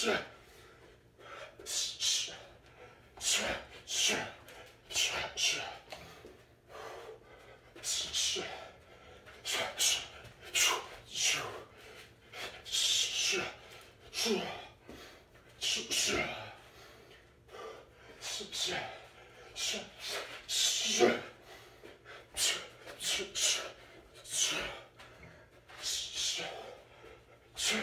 Sure. 슈, 슈, 슈, 슈, 슈, 슈, 슈, 슈, 슈, 슈, 슈, 슈, 슈, 슈,